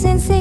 dicen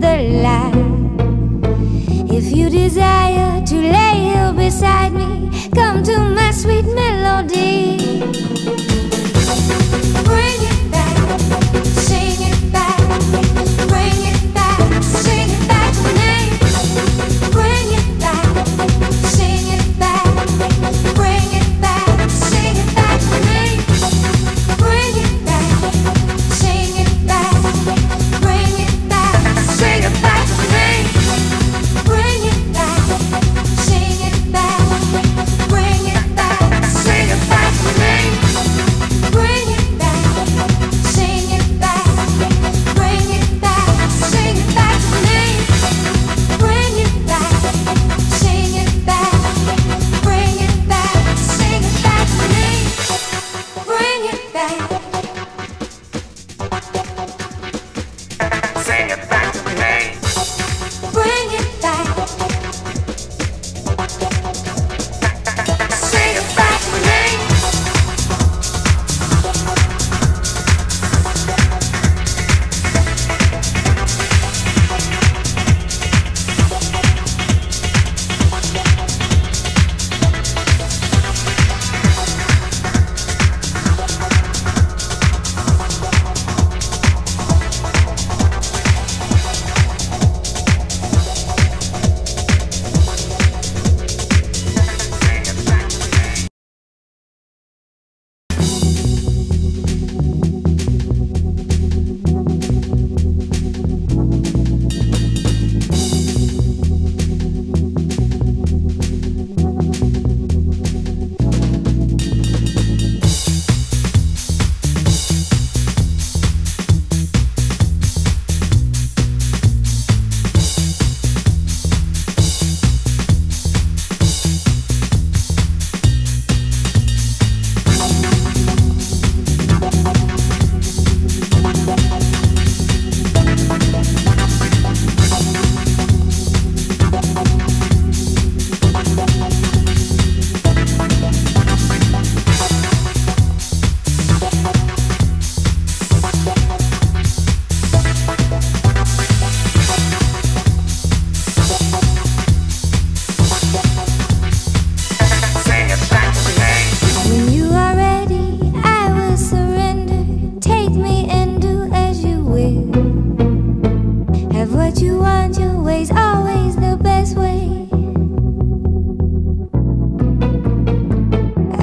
the light. If you desire to lay here beside me, come to my sweet melody.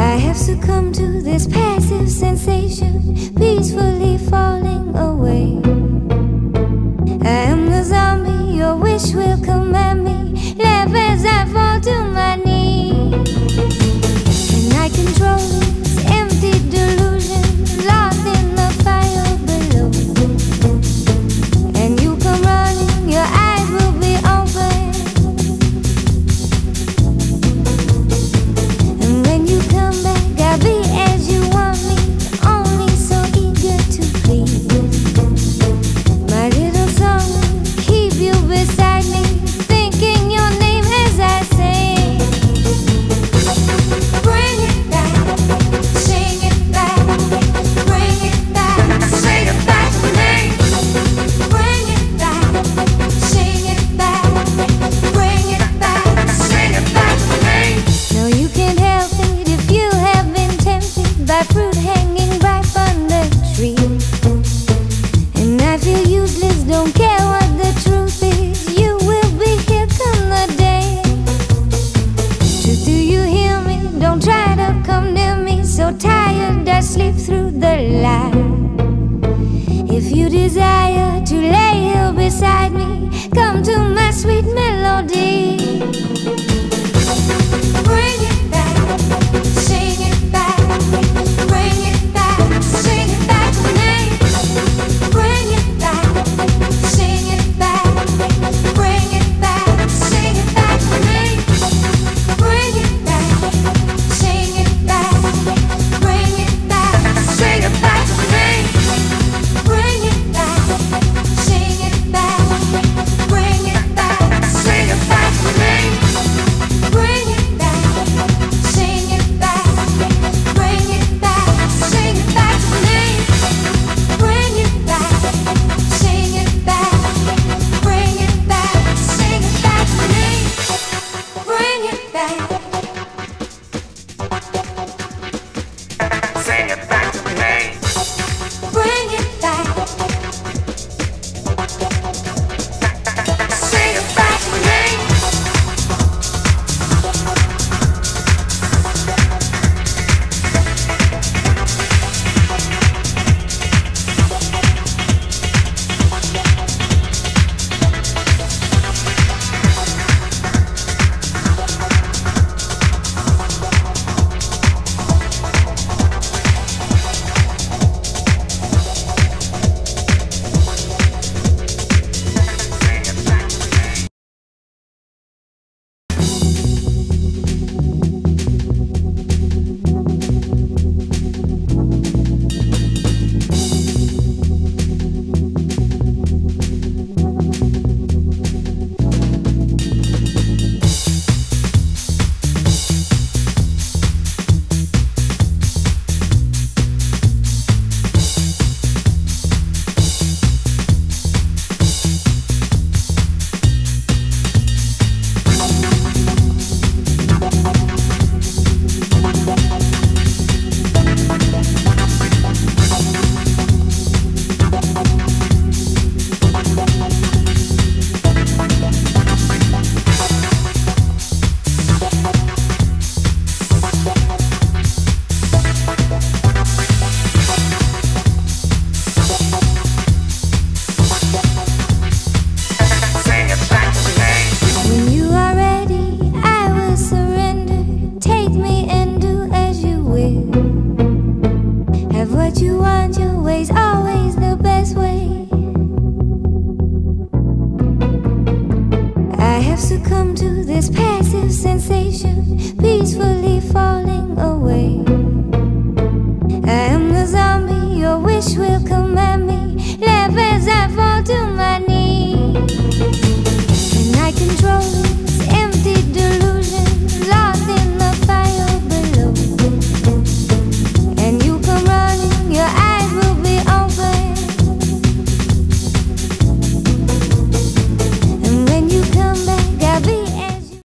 I have succumbed to this passive sensation, peacefully falling away. I am the zombie your wish will command me, laugh as I fall to my knees. And I control this empty delusion. If you desire to lay here beside me, come to my sweet melody.